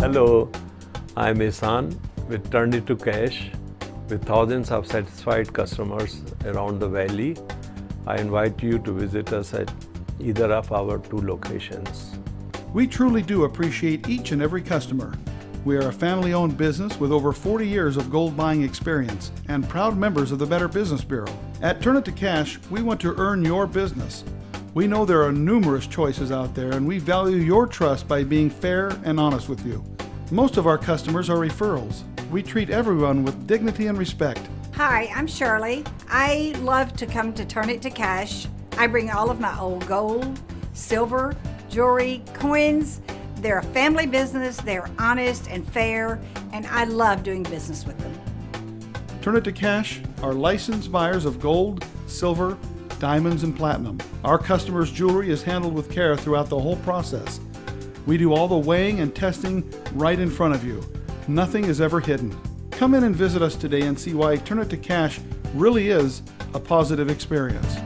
Hello, I'm Ihsan with Turn It to Cash with thousands of satisfied customers around the valley. I invite you to visit us at either of our two locations. We truly do appreciate each and every customer. We are a family owned business with over 40 years of gold buying experience and proud members of the Better Business Bureau. At Turn It to Cash, we want to earn your business. We know there are numerous choices out there and we value your trust by being fair and honest with you. Most of our customers are referrals. We treat everyone with dignity and respect. Hi, I'm Shirley. I love to come to Turn It to Cash. I bring all of my old gold, silver, jewelry, coins. They're a family business, they're honest and fair, and I love doing business with them. Turn It to Cash are licensed buyers of gold, silver, diamonds, and platinum. Our customers' jewelry is handled with care throughout the whole process. We do all the weighing and testing right in front of you. Nothing is ever hidden. Come in and visit us today and see why Turn It to Cash really is a positive experience.